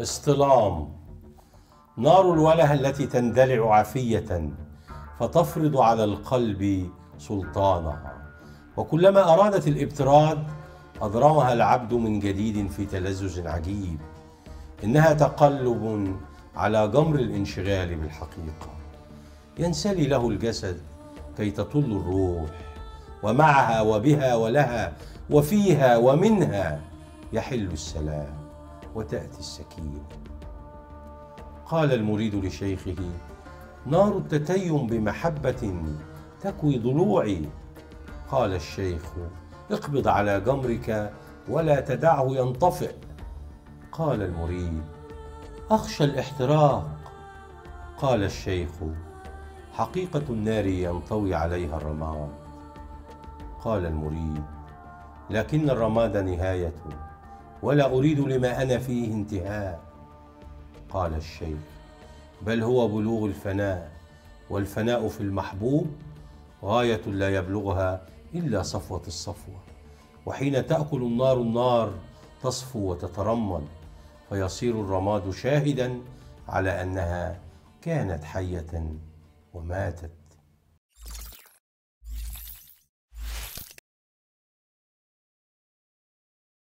اصطلام نار الوله التي تندلع عافية فتفرض على القلب سلطانها. وكلما أرادت الإبتراد أضرمها العبد من جديد في تلذذ عجيب. إنها تقلب على جمر الانشغال بالحقيقة. ينسلي له الجسد كي تطل الروح. ومعها وبها ولها وفيها ومنها يحل السلام. وتأتي السكينه قال المريد لشيخه نار التتيم بمحبة تكوي ضلوعي. قال الشيخ اقبض على جمرك ولا تدعه ينطفئ. قال المريد أخشى الاحتراق. قال الشيخ حقيقة النار ينطوي عليها الرماد. قال المريد لكن الرماد نهاية. ولا أريد لما أنا فيه انتهاء. قال الشيخ بل هو بلوغ الفناء والفناء في المحبوب غاية لا يبلغها إلا صفوة الصفوة. وحين تأكل النار النار تصفو وتترمل فيصير الرماد شاهدا على أنها كانت حية وماتت.